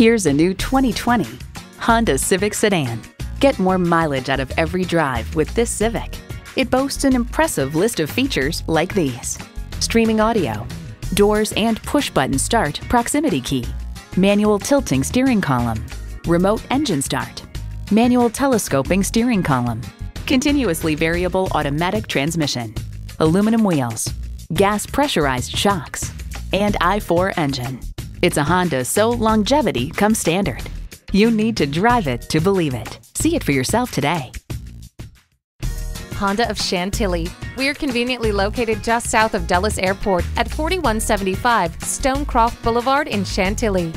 Here's a new 2020 Honda Civic Sedan. Get more mileage out of every drive with this Civic. It boasts an impressive list of features like these. Streaming audio, doors and push-button start proximity key, manual tilting steering column, remote engine start, manual telescoping steering column, continuously variable automatic transmission, aluminum wheels, gas pressurized shocks, and i4 engine. It's a Honda, so longevity comes standard. You need to drive it to believe it. See it for yourself today. Honda of Chantilly. We're conveniently located just south of Dulles Airport at 4175 Stonecroft Boulevard in Chantilly.